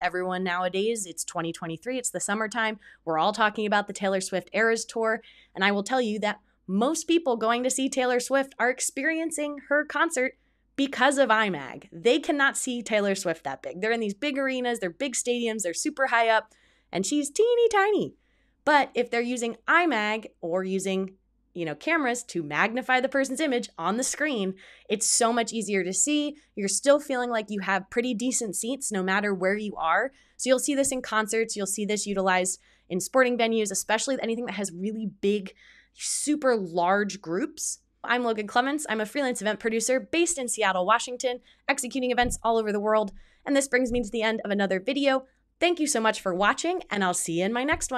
everyone nowadays, it's 2023, it's the summertime. We're all talking about the Taylor Swift Eras Tour. And I will tell you that most people going to see Taylor Swift are experiencing her concert because of IMAG. They cannot see Taylor Swift that big. They're in these big arenas, they're big stadiums, they're super high up, and she's teeny tiny. But if they're using IMAG or using you know cameras to magnify the person's image on the screen it's so much easier to see you're still feeling like you have pretty decent seats no matter where you are so you'll see this in concerts you'll see this utilized in sporting venues especially anything that has really big super large groups I'm Logan Clements. I'm a freelance event producer based in Seattle, Washington, executing events all over the world. And this brings me to the end of another video. Thank you so much for watching, and I'll see you in my next one.